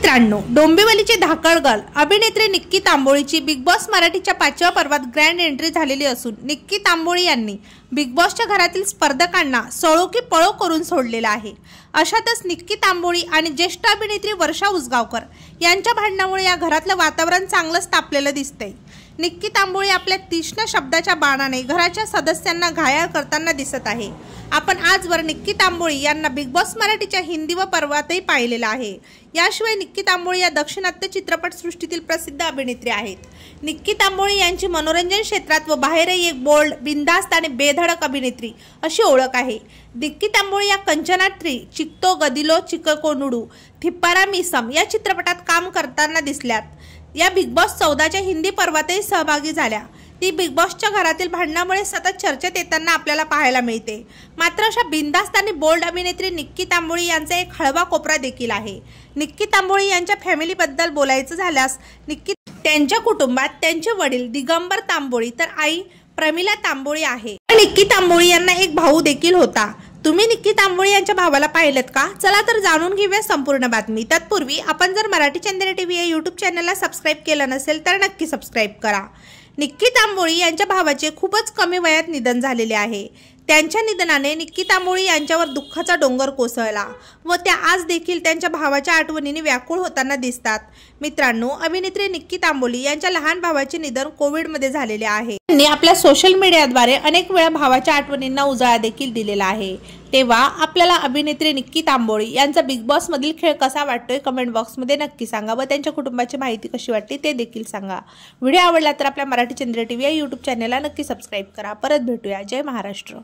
मित्रांनो डोंबिवलीची धाकळगल अभिनेत्री Nikki तांबोळीची big boss मराठीच्या पाचव्या पर्वात ग्रँड एंट्री झालेली असून निक्की तांबोळी यांनी बिग बॉसच्या घरातील स्पर्धकांना सळो की पळो करून सोडलेला आहे. अशातच निक्की तांबोळी आणि ज्येष्ठ अभिनेत्री वर्षा उसगावकर यांच्या भांडणामुळे या घरातलं वातावरण चांगलंच तापलेलं दिसतंय. निक्की तांबोळी आपल्या तीक्ष्ण शब्दाच्या बाणाने घराच्या सदस्यांना घायाळ करताना दिसत आहे. आपण आजवर निक्की तांबोळी यांना बिग बॉस मराठीच्या हिंदी व पर्वातही पाहिलेलं आहे. याशिवाय निक्की तांबोळी या दक्षिणात्य चित्रपटसृष्टीतील प्रसिद्ध अभिनेत्री आहेत. निक्की तांबोळी यांची मनोरंजन क्षेत्रात व बाहेरही एक बोल्ड बिंदास्त आणि बेधडक अभिनेत्री अशी ओळख आहे. निक्की तांबोळी या कंचना थ्री चिक्तो गदिलो चिककोनुडू थिप्पारा मिसम या चित्रपटात काम करताना दिसल्यात. या बिग बॉस चौदाच्या हिंदी पर्वातही सहभागी झाल्या. ती बिग बॉसच्या घरातील भांडणामुळे सतत चर्चेत येताना आपल्याला पाहायला मिळते. मात्र अशा बिंदास्त आणि बोल्ड अभिनेत्री निक्की तांबोळी यांचा एक हळवा कोपरा देखील आहे. निक्की तांबोळी यांच्या फॅमिलीबद्दल बोलायचं झाल्यास निक्की त्यांच्या कुटुंबात त्यांचे वडील दिगंबर तांबोळी तर आई प्रमिला तांबोळी आहे. निक्की तांबोळी यांना एक भाऊ देखील होता. तुम्ही निक्की तांबोळी यांच्या भावाला पाहिलं का? चला तर जाणून घेऊया संपूर्ण बातमी. तत्पूर्वी आपण जर मराठी चंद्र टीव्ही या यूट्यूब चॅनलला सबस्क्राईब केलं नसेल तर नक्की सबस्क्राईब करा. निक्की तांबोळी यांच्या भावाचे खूपच कमी वयात निधन झालेले आहे. त्यांच्या निधनाने निक्की तांबोळी यांच्यावर दुःखाचा डोंगर कोसळला व त्या आज देखील त्यांच्या भावाच्या आठवणीने व्याकुळ होताना दिसतात. मित्रांनो अभिनेत्री निक्की तांबोली यांच्या लहान भावाचे निधन कोविडमध्ये झालेले आहे. त्यांनी आपल्या सोशल मीडियाद्वारे अनेक वेळा भावाच्या आठवणींना उजाळा देखील दिलेला आहे. तेव्हा आपल्याला अभिनेत्री निक्की तांबोळी यांचा बिग बॉस मधील खेळ कसा वाटतोय कमेंट बॉक्समध्ये नक्की सांगा व त्यांच्या कुटुंबाची माहिती कशी वाटते ते देखील सांगा. व्हिडिओ आवडला तर आपल्या मराठी चंद्र टीव्ही या यूट्यूब चॅनलला नक्की सबस्क्राईब करा. परत भेटूया. जय महाराष्ट्र.